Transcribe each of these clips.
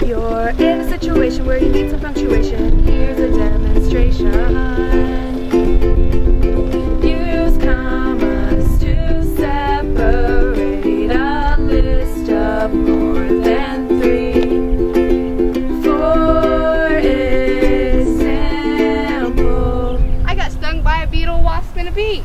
If you're in a situation where you need some punctuation, here's a demonstration. Use commas to separate a list of more than three. For example, I got stung by a beetle, wasp, and a bee.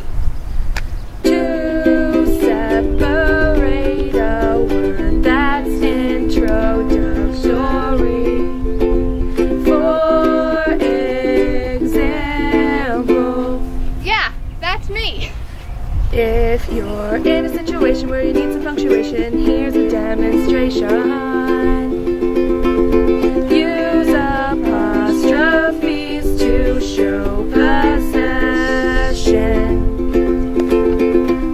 If you're in a situation where you need some punctuation, here's a demonstration. Use apostrophes to show possession.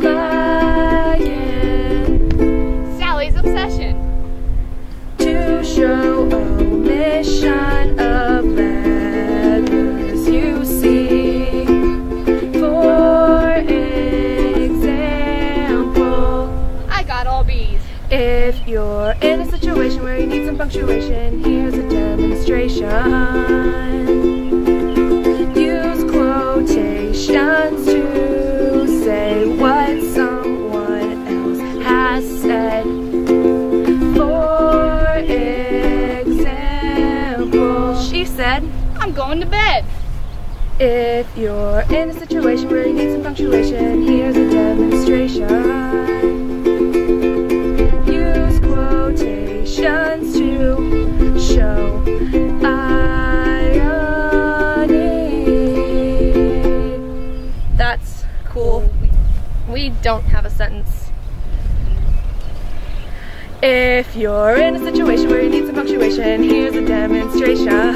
Lion Sally's obsession. to show omission if you're in a situation where you need some punctuation, here's a demonstration. Use quotations to say what someone else has said. For example, she said, I'm going to bed. if you're in a situation where you need some punctuation, here's a demonstration. To show irony. That's cool. We don't have a sentence. If you're in a situation where you need some punctuation, here's a demonstration.